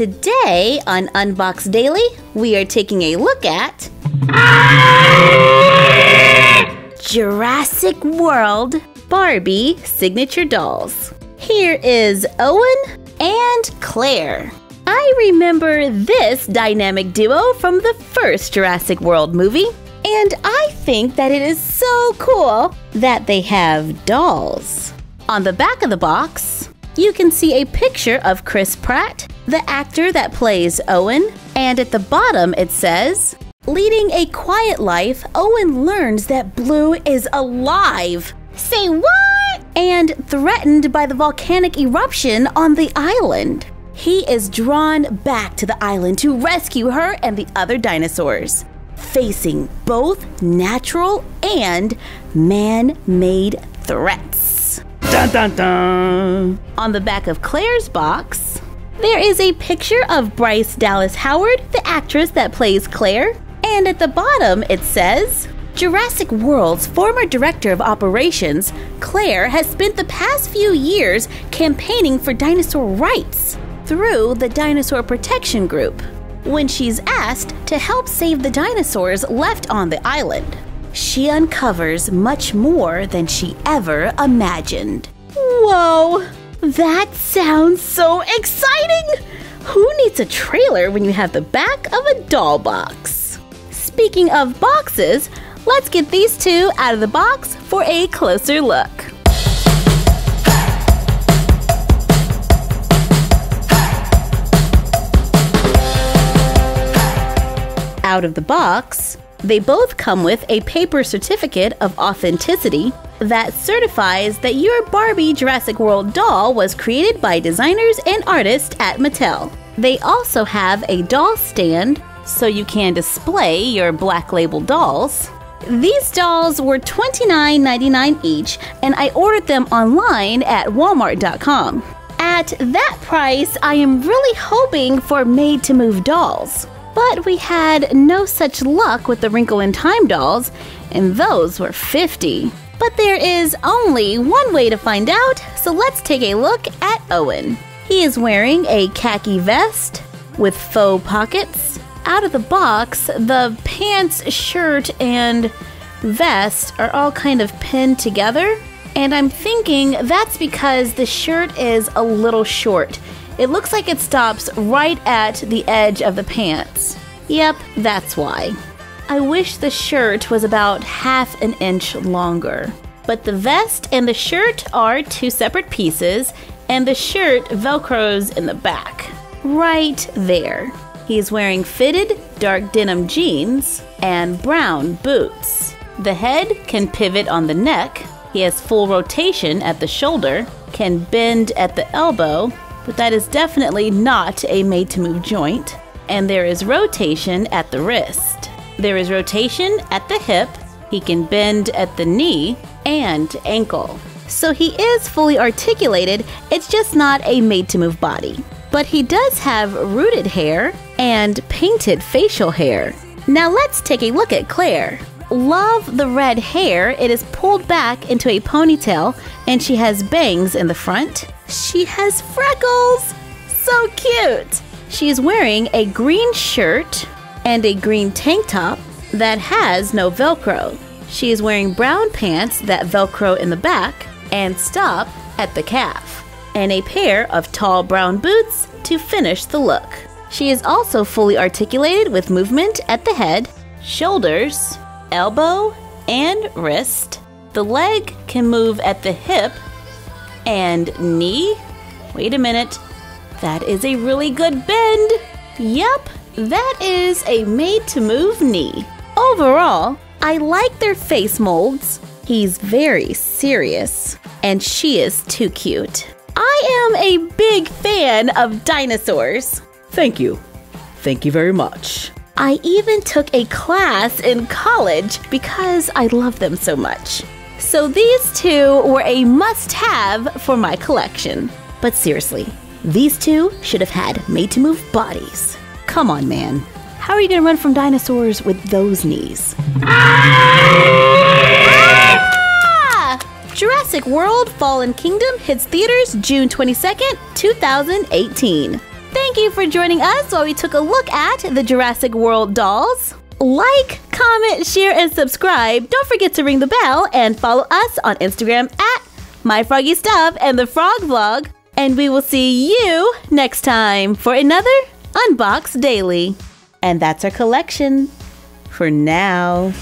today on Unbox Daily, we are taking a look at Jurassic World Barbie Signature Dolls. Here is Owen and Claire. I remember this dynamic duo from the first Jurassic World movie, and I think that it is so cool that they have dolls. On the back of the box, you can see a picture of Chris Pratt, the actor that plays Owen, and at the bottom it says, Leading a quiet life, Owen learns that Blue is alive. Say what? And threatened by the volcanic eruption on the island. He is drawn back to the island to rescue her and the other dinosaurs, facing both natural and man made threats. Dun dun dun! On the back of Claire's box, there is a picture of Bryce Dallas Howard, the actress that plays Claire, and at the bottom it says, Jurassic World's former director of operations, Claire, has spent the past few years campaigning for dinosaur rights through the Dinosaur Protection Group when she's asked to help save the dinosaurs left on the island. She uncovers much more than she ever imagined. Whoa! That sounds so exciting! Who needs a trailer when you have the back of a doll box? Speaking of boxes, let's get these two out of the box for a closer look. out of the box, they both come with a paper certificate of authenticity that certifies that your Barbie Jurassic World doll was created by designers and artists at Mattel. They also have a doll stand so you can display your black label dolls. These dolls were $29.99 each, and I ordered them online at Walmart.com. At that price, I am really hoping for made to move dolls. But we had no such luck with the Wrinkle in Time dolls, and those were 50. But there is only one way to find out, so let's take a look at Owen. He is wearing a khaki vest with faux pockets. Out of the box, the pants, shirt, and vest are all kind of pinned together. And I'm thinking that's because the shirt is a little short. It looks like it stops right at the edge of the pants. Yep, that's why. I wish the shirt was about half an inch longer. But the vest and the shirt are two separate pieces, and the shirt velcros in the back. Right there. He's wearing fitted dark denim jeans and brown boots. The head can pivot on the neck, he has full rotation at the shoulder, can bend at the elbow, but that is definitely not a made to move joint. And there is rotation at the wrist. There is rotation at the hip, he can bend at the knee and ankle. So he is fully articulated, it's just not a made to move body. But he does have rooted hair and painted facial hair. Now let's take a look at Claire. Love the red hair. It is pulled back into a ponytail and she has bangs in the front. She has freckles! So cute! She is wearing a green shirt and a green tank top that has no Velcro. She is wearing brown pants that Velcro in the back and stop at the calf, and a pair of tall brown boots to finish the look. She is also fully articulated with movement at the head, shoulders, elbow, and wrist. The leg can move at the hip and knee. Wait a minute, that is a really good bend. Yep, that is a made to move knee. Overall, I like their face molds. He's very serious, and she is too cute. I am a big fan of dinosaurs. Thank you. Thank you very much. I even took a class in college because I love them so much. So these two were a must have for my collection. But seriously, these two should have had made to move bodies. Come on, man. How are you gonna run from dinosaurs with those knees? Ah! Jurassic World Fallen Kingdom hits theaters June 22nd, 2018. Thank you for joining us while we took a look at the Jurassic World dolls. Like, comment, share, and subscribe. Don't forget to ring the bell and follow us on Instagram at MyFroggyStuff and the Frog Vlog. And we will see you next time for another Unbox Daily. And that's our collection for now.